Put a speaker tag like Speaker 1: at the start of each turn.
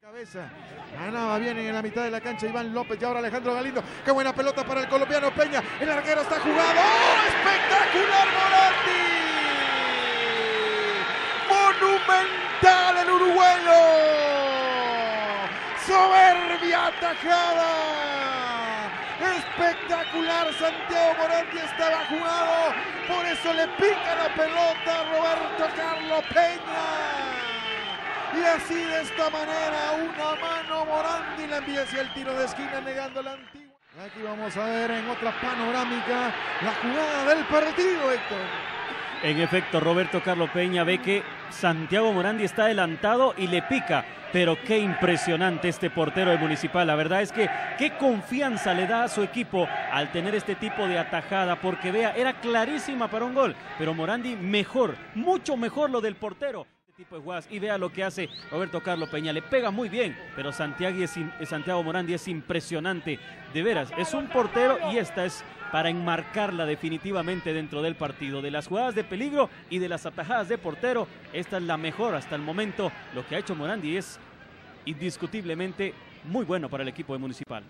Speaker 1: Cabeza, ganaba bien en la mitad de la cancha Iván López y ahora Alejandro Galindo. Qué buena pelota para el colombiano Peña. El arquero está jugado. ¡Oh, espectacular Morandi! Monumental el uruguayo. Soberbia atajada. Espectacular, Santiago Morandi estaba jugado, por eso le pica la pelota a Roberto Carlos Peña. Y así de esta manera, una mano Morandi la envía hacia el tiro de esquina negando la antigua. Aquí vamos a ver en otra panorámica la jugada del partido, Héctor.
Speaker 2: En efecto, Roberto Carlos Peña ve que Santiago Morandi está adelantado y le pica. Pero qué impresionante este portero de Municipal. La verdad es que qué confianza le da a su equipo al tener este tipo de atajada. Porque vea, era clarísima para un gol. Pero Morandi mejor, mucho mejor lo del portero tipo jugadas. Y vea lo que hace Roberto Carlos Peña, le pega muy bien, pero Santiago, es, Santiago Morandi es impresionante, de veras, es un portero y esta es para enmarcarla definitivamente dentro del partido, de las jugadas de peligro y de las atajadas de portero, esta es la mejor hasta el momento, lo que ha hecho Morandi es indiscutiblemente muy bueno para el equipo de Municipal.